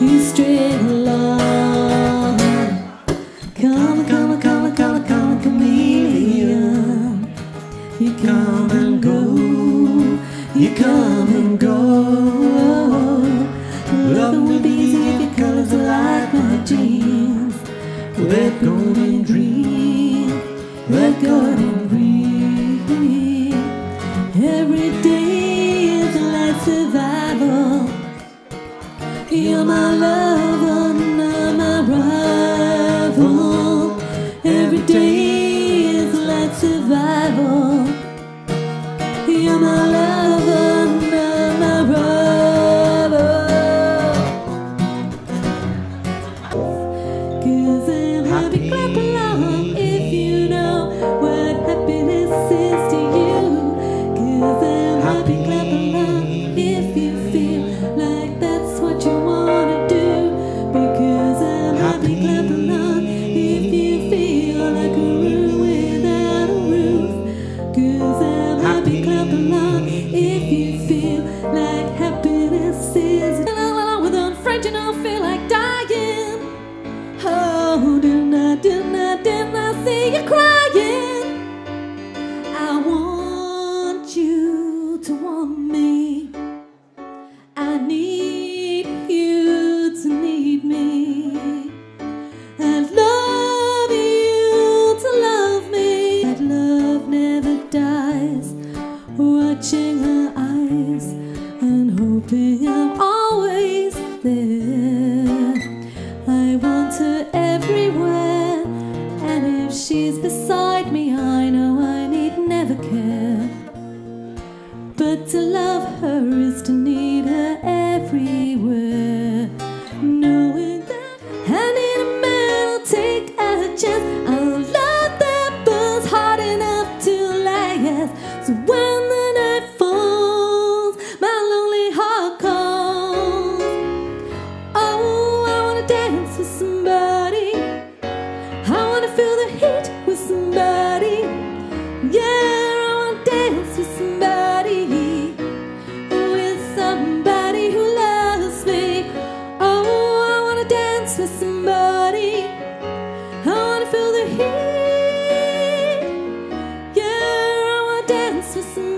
you straight along. Come, come, come, come, come, chameleon. You come and go, you come and go. Loving will be easy colors are like my jeans. Red, gold, and green, red, gold, and green. You're my my rival. Every day hoping I'm always there. I want her everywhere, and if she's beside me, I know I need never care. But to love her is to need her everywhere. here. Yeah, I wanna dance with some.